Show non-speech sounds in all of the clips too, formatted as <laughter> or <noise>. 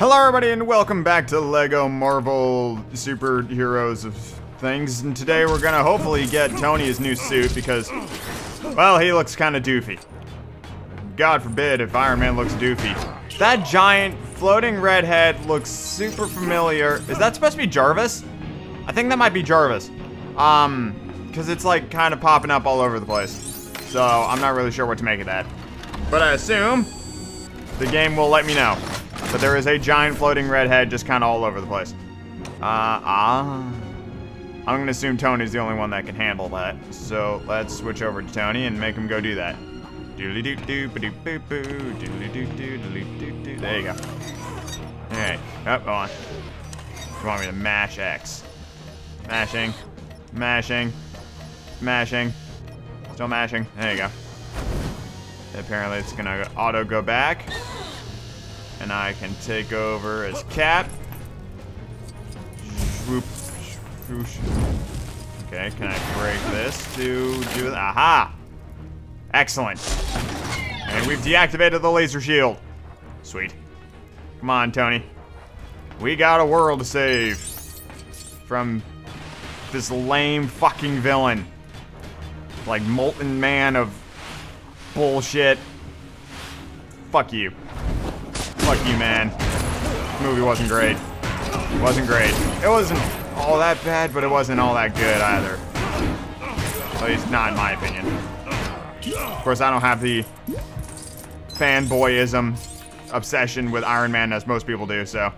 Hello everybody and welcome back to LEGO Marvel Superheroes of Things. And today we're gonna hopefully get Tony his new suit because, well, he looks kind of doofy. God forbid if Iron Man looks doofy. That giant floating redhead looks super familiar. Is that supposed to be Jarvis? I think that might be Jarvis. Um, because it's like kind of popping up all over the place. So I'm not really sure what to make of that. But I assume the game will let me know. But there is a giant floating red head just kind of all over the place. Uh, ah. I'm going to assume Tony's the only one that can handle that. So let's switch over to Tony and make him go do that. Doodly doo doo ba doo boo boo. Doodly doo doo doodly doo doo. There you go. Alright. Oh, oh, on. You want me to mash X? Mashing. Mashing. Mashing. Still mashing. There you go. Apparently it's gonna auto go back. And I can take over as Cap. Okay, can I break this to do? Aha! Excellent. And we've deactivated the laser shield. Sweet. Come on, Tony. We got a world to save. From this lame fucking villain. Like molten man of bullshit. Fuck you. Fuck you, man. This movie wasn't great. It wasn't great. It wasn't all that bad, but it wasn't all that good either. At least not in my opinion. Of course, I don't have the fanboyism obsession with Iron Man as most people do, so.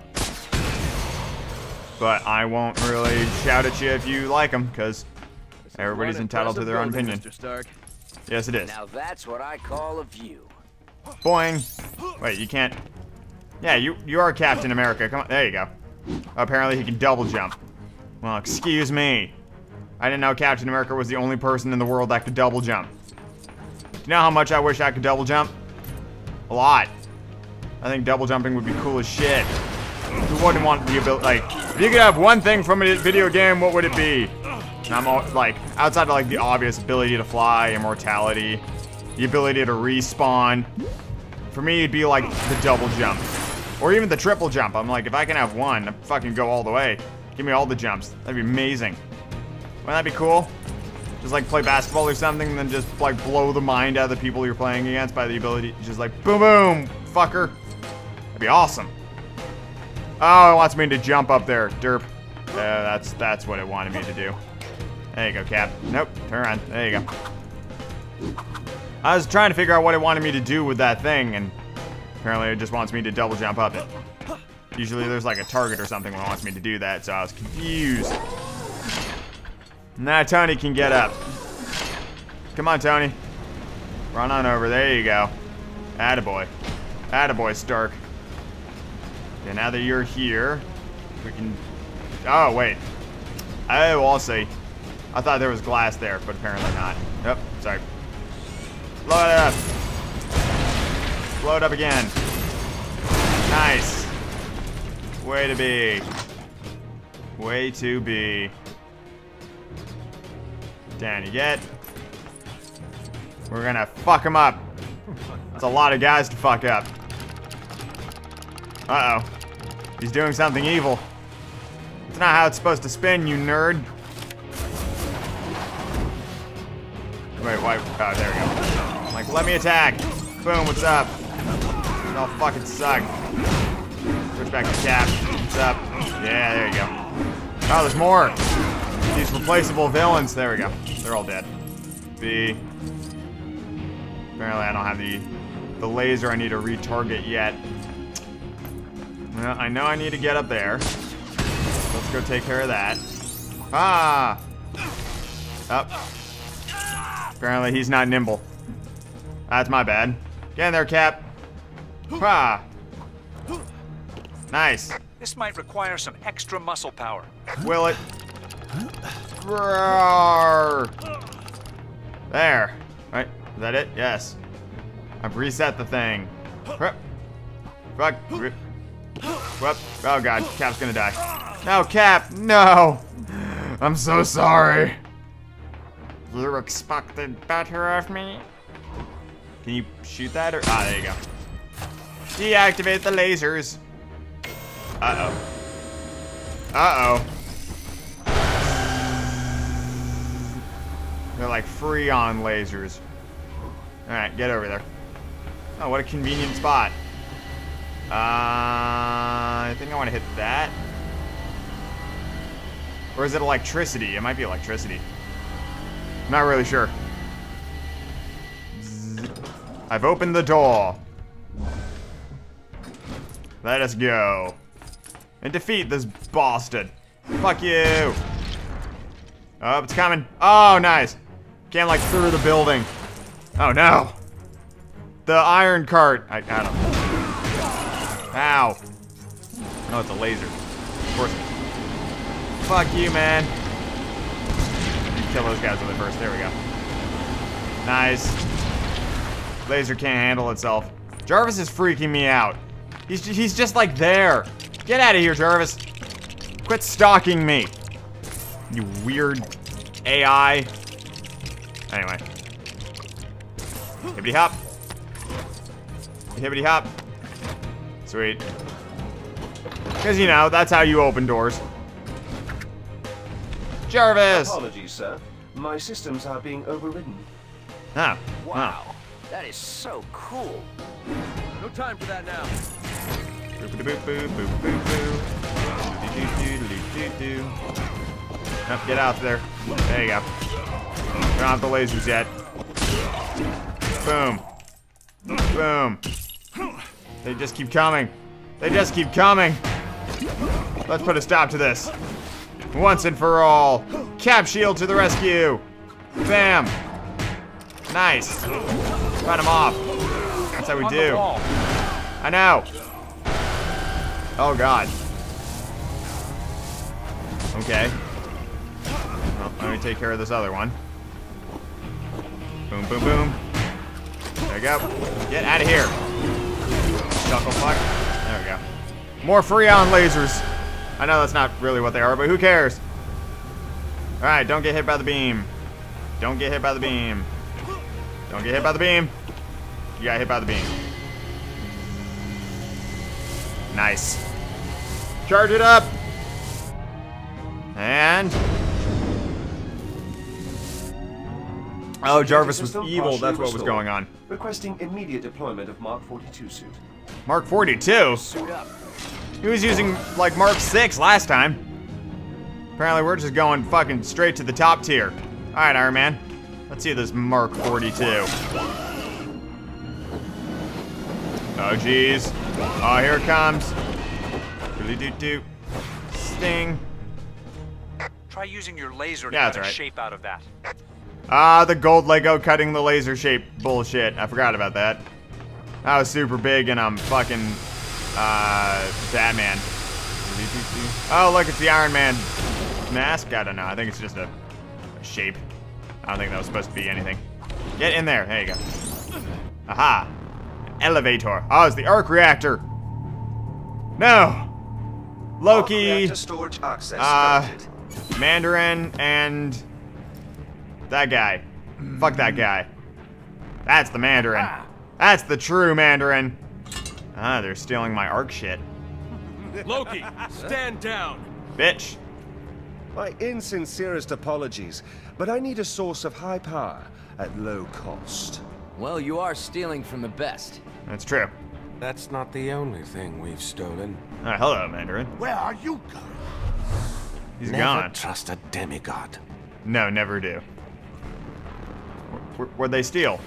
But I won't really shout at you if you like him, because everybody's entitled to their own opinion. Yes, it is. Now that's what I call a view. Boing. Wait, you can't. Yeah, you you are Captain America. Come on, there you go. Apparently he can double jump. Well, excuse me. I didn't know Captain America was the only person in the world that could double jump. Do you know how much I wish I could double jump? A lot. I think double jumping would be cool as shit. Who wouldn't want the ability? Like, if you could have one thing from a video game, what would it be? And I'm all, like, outside of like the obvious ability to fly, immortality, the ability to respawn. For me, it'd be like the double jump. Or even the triple jump. I'm like, if I can have one, I'd fucking go all the way. Give me all the jumps. That'd be amazing. Wouldn't that be cool? Just like play basketball or something, and then just like blow the mind out of the people you're playing against by the ability, to just like boom boom, fucker. That'd be awesome. Oh, it wants me to jump up there, derp. Uh, that's that's what it wanted me to do. There you go, Cap. Nope, turn around. There you go. I was trying to figure out what it wanted me to do with that thing, and apparently it just wants me to double jump up it. Usually there's like a target or something when it wants me to do that, so I was confused. Now Tony can get up. Come on, Tony. Run on over. There you go. Attaboy. Attaboy, Stark. Okay, now that you're here, we can... Oh, wait. Oh, I'll see. I thought there was glass there, but apparently not. Yep, sorry. Blow it up. Blow it up again. Nice. Way to be. Way to be. Down you get. We're gonna fuck him up. That's a lot of guys to fuck up. Uh-oh. He's doing something evil. It's not how it's supposed to spin, you nerd. Wait, why? Oh, there we go. Like, let me attack. Boom, what's up? Y'all fucking suck. Switch back to Cap. What's up? Yeah, there you go. Oh, there's more. These replaceable villains. There we go. They're all dead. B. Apparently I don't have the the laser I need to retarget yet. Well, I know I need to get up there. Let's go take care of that. Ah! Up. Apparently he's not nimble. That's my bad. Get in there, Cap. Ah! Nice. This might require some extra muscle power. Will it? Roar. There. Right. Is that it? Yes. I've reset the thing. Fuck. Whoop. Oh god, Cap's gonna die. No, Cap, no! I'm so sorry. You expected better of me? Can you shoot that or? Ah, there you go. Deactivate the lasers. Uh-oh. Uh-oh. They're like Freon lasers. Alright, get over there. Oh, what a convenient spot. Uh, I think I want to hit that. Or is it electricity? It might be electricity. I'm Not really sure. I've opened the door. Let us go. And defeat this bastard. Fuck you. Oh, it's coming. Oh, nice. Came like through the building. Oh no. The iron cart. I got him. Ow. No, it's a laser. Of course. Fuck you, man. Kill those guys with it first. There we go. Nice. Laser can't handle itself. Jarvis is freaking me out. He's, he's just like there. Get out of here, Jarvis. Quit stalking me. You weird AI. Anyway. Hibbity hop. Hibbity hop. Sweet. Because, you know, that's how you open doors. Jarvis! Apologies, sir. My systems are being overridden. Ah. Wow. That is so cool. No time for that now. Boop, boop, boop, boop, boop, boop. Get out there. There you go. We don't the lasers yet. Boom. Boom. They just keep coming. They just keep coming. Let's put a stop to this. Once and for all. Cap shield to the rescue. Bam. Nice. Cut him off. That's how we do. I know. Oh god. Okay. Well, let me take care of this other one. Boom, boom, boom. There we go. Get out of here. Chuckle fuck. There we go. More Freon lasers. I know that's not really what they are, but who cares? Alright, don't get hit by the beam. Don't get hit by the beam. Don't get hit by the beam. You got hit by the beam. Nice. Charge it up. And. Oh, Jarvis was evil. That's what was going on. Requesting immediate deployment of Mark 42 suit. Mark 42. Suit up. He was using like Mark 6 last time. Apparently, we're just going fucking straight to the top tier. All right, Iron Man. Let's see this Mark 42. Oh, jeez. Oh, here it comes. Doody-doo-doo. Sting. Try using your laser to Yeah, cut a right. shape out of that. Ah, the gold Lego cutting the laser shape bullshit. I forgot about that. That was super big and I'm fucking, uh, Batman. Oh, look, it's the Iron Man mask. I don't know. I think it's just a, a shape. I don't think that was supposed to be anything. Get in there. There you go. Aha. An elevator. Oh, it's the arc reactor. No. Loki. Storage access Uh. Mandarin and that guy. Fuck that guy. That's the Mandarin. That's the true Mandarin. Ah, they're stealing my arc shit. Loki, stand down. Bitch. My insincerest apologies, but I need a source of high power at low cost. Well, you are stealing from the best. That's true. That's not the only thing we've stolen. Ah, hello, Mandarin. Where are you going? He's Never gone. trust a demigod. No, never do. Where, where'd they steal?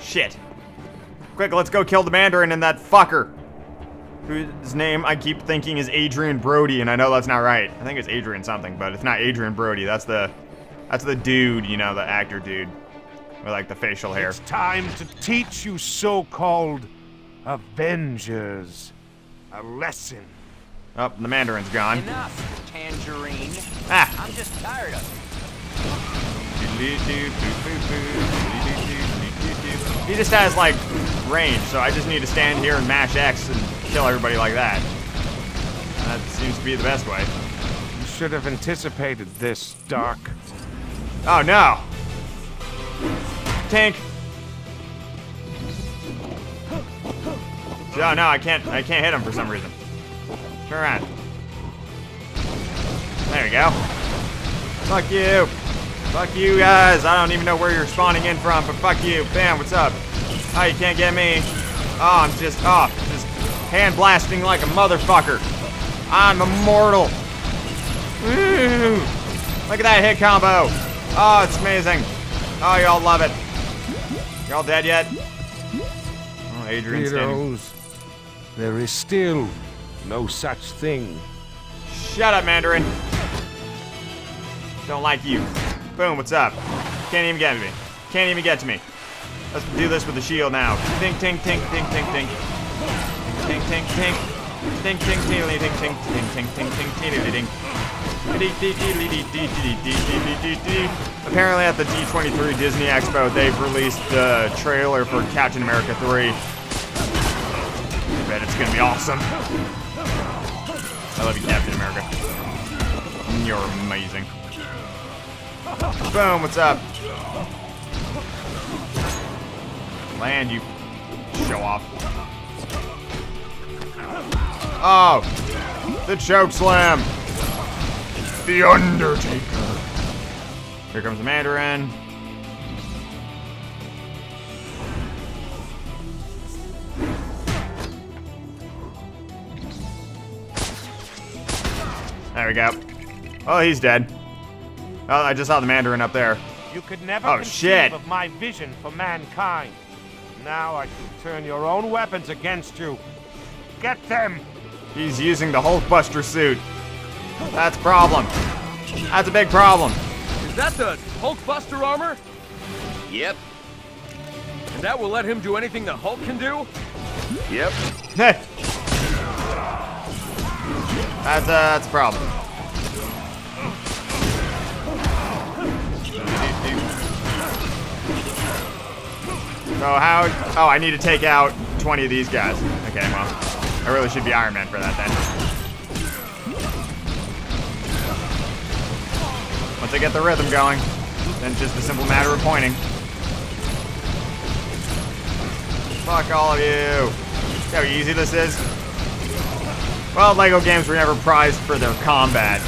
Shit. Quick, let's go kill the Mandarin and that fucker. Whose name I keep thinking is Adrien Brody, and I know that's not right. I think it's Adrian something, but it's not Adrien Brody. That's the, that's the dude, you know, the actor dude, with like the facial hair. It's time to teach you so-called Avengers a lesson. Oh, the Mandarin's gone. Enough, Tangerine. Ah. I'm just tired of it. He just has like range, so I just need to stand here and mash X and kill everybody like that. And that seems to be the best way. You should have anticipated this, Doc. Oh no! Tank! Oh no, I can't I can't hit him for some reason. Turn around. There we go. Fuck you. Fuck you guys. I don't even know where you're spawning in from, but fuck you. Bam, what's up? Oh, you can't get me. Oh, I'm just, oh, just hand blasting like a motherfucker. I'm immortal. Woo! Look at that hit combo. Oh, it's amazing. Oh, y'all love it. Y'all dead yet? Oh, Adrian's. Heroes, there is still no such thing. Shut up, Mandarin. Don't like you. Boom, what's up? Can't even get to me. Can't even get to me. Let's do this with the shield now. Tink, tink, tink, tink, tink, tink. Tink, tink. Tink, tink, tink, tink, tink, tink, tink, tink, tink, tink, tink. Apparently at the D23 Disney Expo, they've released the trailer for Captain America 3. I bet it's gonna be awesome. I love you, Captain America. You're amazing. Boom, what's up? Land, you show off. Oh! The choke slam! The Undertaker! Here comes the Mandarin. There we go. Oh, he's dead. Oh, I just saw the Mandarin up there. You could never Oh, conceive shit. of my vision for mankind. Now I can turn your own weapons against you. Get them! He's using the Hulkbuster suit. That's a problem. That's a big problem. Is that the Hulkbuster armor? Yep. And that will let him do anything the Hulk can do? Yep. Heh. that's a that's a problem. So how? Oh, I need to take out 20 of these guys. Okay, well, I really should be Iron Man for that then. Once I get the rhythm going, then it's just a simple matter of pointing. Fuck all of you. See how easy this is? Well, LEGO games were never prized for their combat.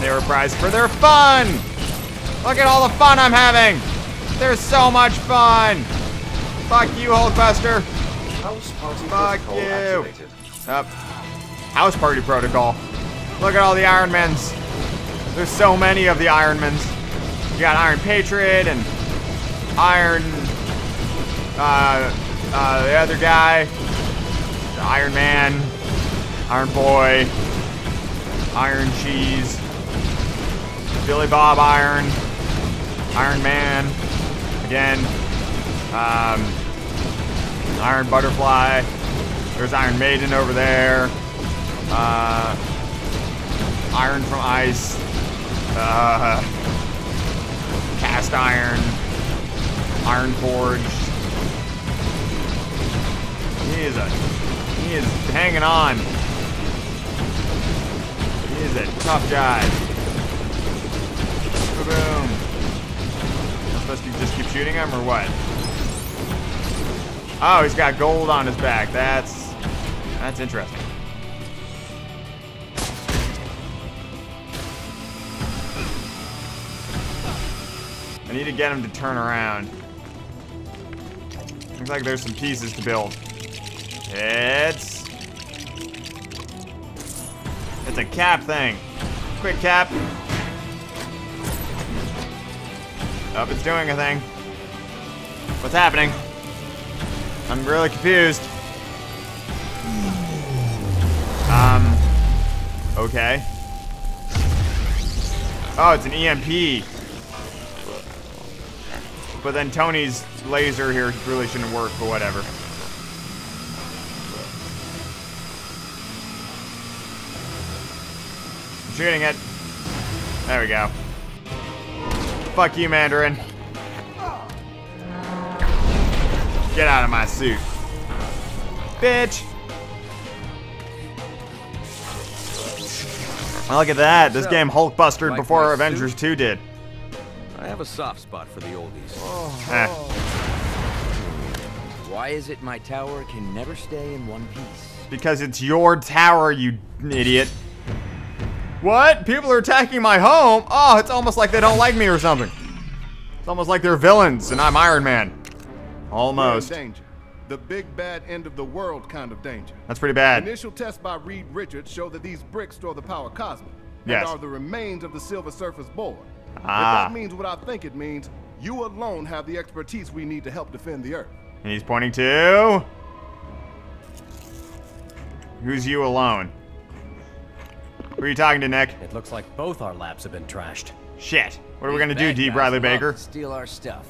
They were prized for their fun! Look at all the fun I'm having! There's so much fun! Fuck you, Hulkbuster! House party Fuck protocol you. activated. Up. House Party Protocol. Look at all the Iron Mans. There's so many of the Iron Mans. You got Iron Patriot and Iron... Uh, uh, the other guy. Iron Man. Iron Boy. Iron Cheese. Billy Bob Iron. Iron Man. Again. Um, Iron Butterfly. There's Iron Maiden over there. Uh, Iron from Ice. Uh, cast Iron. Iron Forge. He is a. He is hanging on. He is a tough guy. Boom. I'm supposed to just keep shooting him or what? Oh, he's got gold on his back. That's that's interesting. I need to get him to turn around. Looks like there's some pieces to build. It's it's a cap thing. Quick cap. Oh, it's doing a thing. What's happening? I'm really confused. Um. Okay. Oh, it's an EMP. But then Tony's laser here really shouldn't work, but whatever. Shooting it. There we go. Fuck you, Mandarin. Get out of my suit. Bitch! Well, look at that. This game Hulkbustered like before Avengers suit? 2 did. I have a soft spot for the oldies. Eh. Why is it my tower can never stay in one piece? Because it's your tower, you idiot. What? People are attacking my home? Oh, it's almost like they don't like me or something. It's almost like they're villains and I'm Iron Man. Almost. We're in danger. The big bad end of the world kind of danger. That's pretty bad. Initial tests by Reed Richards show that these bricks store the power cosmic. Yes. And are the remains of the Silver Surfer's board. Ah. If that means what I think it means, you alone have the expertise we need to help defend the Earth. And he's pointing to... Who's you alone? Who are you talking to, Nick? It looks like both our labs have been trashed. Shit. What are we gonna do, D. Bradley Baker? Steal our stuff.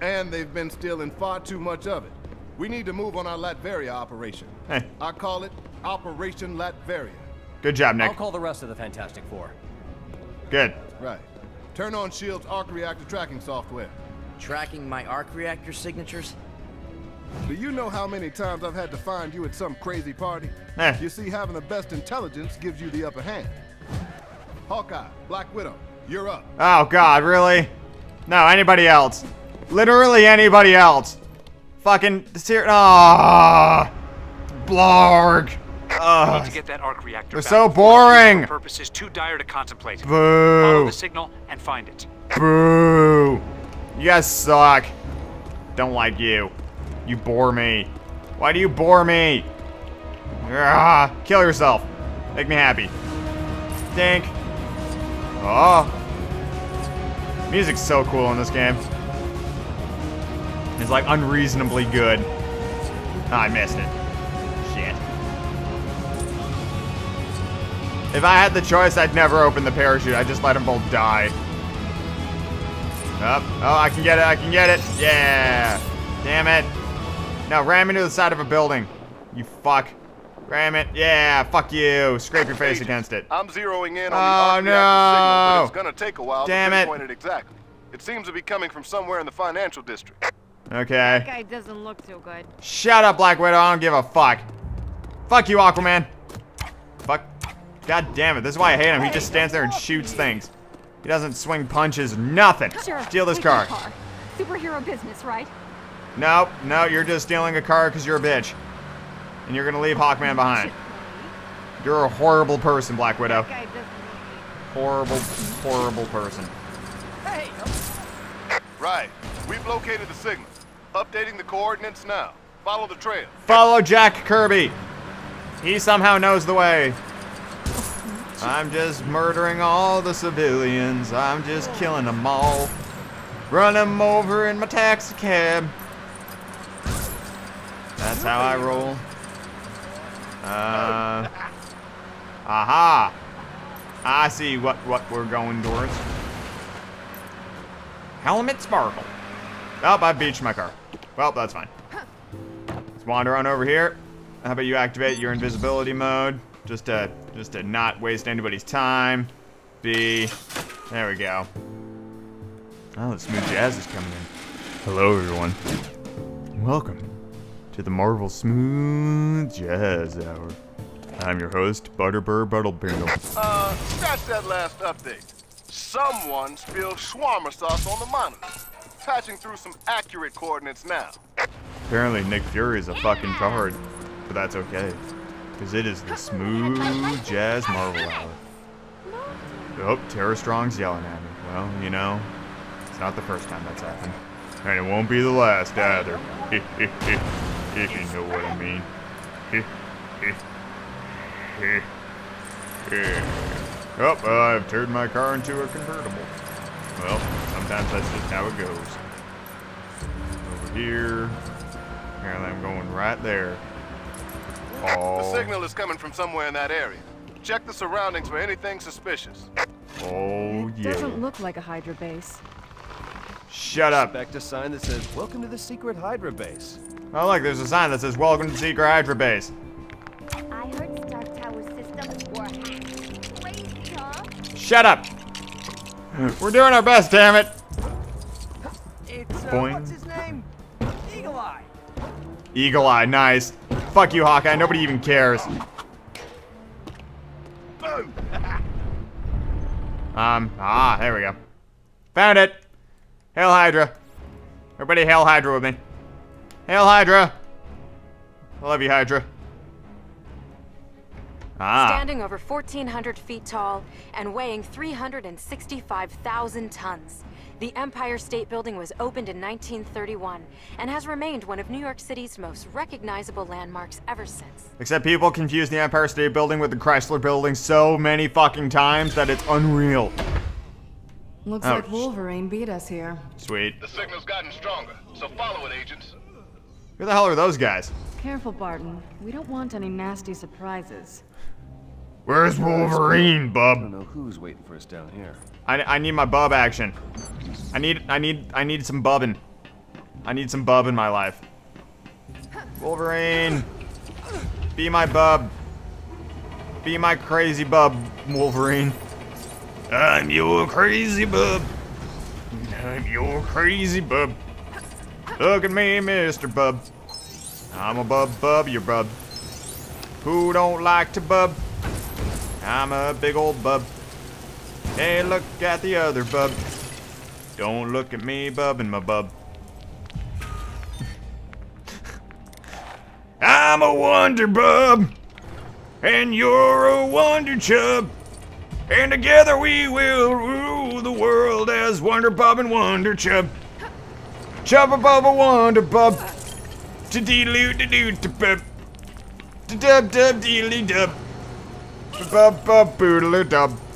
And they've been stealing far too much of it. We need to move on our Latveria operation. Hey, I call it Operation Latveria. good job, Nick. I'll call the rest of the Fantastic Four. Good. Right. Turn on S.H.I.E.L.D.'s arc reactor tracking software. Tracking my arc reactor signatures? Do you know how many times I've had to find you at some crazy party? Eh. You see, having the best intelligence gives you the upper hand. Hawkeye, Black Widow, you're up. Oh, God, really? No, anybody else. Literally anybody else. Fucking... Ser Ah, Blarg. We Ugh. need to get that arc reactor. They're back so boring. useful Purpose is too dire to contemplate. Boo. Follow the signal and find it. Boo. You guys suck. Don't like you. You bore me. Why do you bore me? Ah, kill yourself. Make me happy. Dink. Oh. Music's so cool in this game. It's like unreasonably good. Ah, I missed it. Shit. If I had the choice, I'd never open the parachute. I'd just let them both die. Up. Oh, I can get it. I can get it. Yeah. Damn it. No, ram into the side of a building. You fuck. Ram it. Yeah, fuck you. Scrape your face Agents, against it. I'm zeroing in on Oh, the no. signal, but it's gonna take a while Damn to it. pinpoint it exactly. It seems to be coming from somewhere in the financial district. Okay. That Guy doesn't look too good. Shut up, Black Widow. I don't give a fuck. Fuck you, Aquaman. Fuck. God damn it. This is why I hate him. He just stands there and shoots things. He doesn't swing punches. Nothing. Sure. Steal this car. car. Superhero business, right? Nope. No, you're just stealing a car because you're a bitch. And you're gonna leave Hawkman behind. You're a horrible person, Black Widow. Guy doesn't look Horrible, horrible person. Hey. Oh. Right. We've located the signal. Updating the coordinates now. Follow the trail. Follow Jack Kirby. He somehow knows the way. I'm just murdering all the civilians. I'm just killing them all. Run them over in my taxi cab. That's how I roll. Uh, aha. I see what, what we're going towards. Helmet sparkle. Oh, I beached my car. Well, that's fine. Let's wander on over here. How about you activate your invisibility mode? Just to, just to not waste anybody's time. B. There we go. Oh, the smooth jazz is coming in. Hello, everyone. Welcome to the Marvel Smooth Jazz Hour. I'm your host, Butterbur Buttlebindle. Uh, scratch that last update. Someone spilled shawarma sauce on the monitor. Patching through some accurate coordinates now. Apparently, Nick Fury is a fucking card, but that's okay. Because it is the smooth jazz Marvel hour. Oh, Tara Strong's yelling at me. Well, you know, it's not the first time that's happened. And it won't be the last either. <laughs> if you know what I mean. <laughs> oh, I've turned my car into a convertible. Well, sometimes that's just how it goes. Over here. Apparently I'm going right there. The Oh, signal is coming from somewhere in that area. Check the surroundings for anything suspicious. oh yeah. Doesn't look like a Hydra base. Shut up. Expect a sign that says, Welcome to the secret Hydra base. Oh look, there's a sign that says Welcome to the Secret Hydra Base. I heard Stark Tower systems were hacked. Crazy, huh? Shut up. We're doing our best, damn it. It's, Boing. what's his name? Eagle Eye. Eagle Eye, nice. Fuck you, Hawkeye. Nobody even cares. <laughs> Um, ah, there we go. Found it. Hail Hydra. Everybody hail Hydra with me. Hail Hydra. I love you, Hydra. Ah. Standing over 1,400 feet tall and weighing 365,000 tons. The Empire State Building was opened in 1931 and has remained one of New York City's most recognizable landmarks ever since. Except people confuse the Empire State Building with the Chrysler Building so many fucking times that it's unreal. Looks Oh, like Wolverine beat us here. Sweet. The signal's gotten stronger, so follow it, agents. Who the hell are those guys? Careful, Barton. We don't want any nasty surprises. Where's Wolverine, bub? I don't know who's waiting for us down here. I, I need my bub action. I need I need I need some bubbin. I need some bub in my life. Wolverine. Be my bub. Be my crazy bub, Wolverine. I'm your crazy bub. I'm your crazy bub. Look at me, Mr. Bub. I'm a bub bub, your bub. Who don't like to bub? I'm a big old bub. Hey, look at the other bub. Don't look at me bubbing my bub. I'm a wonder bub. And you're a wonder chub. And together we will rule the world as Wonder Bub and Wonder Chub. Chubba a Wonder Bub. To dee doo doo to bub. To dub dub deedly dub. Bub bub boodle dub.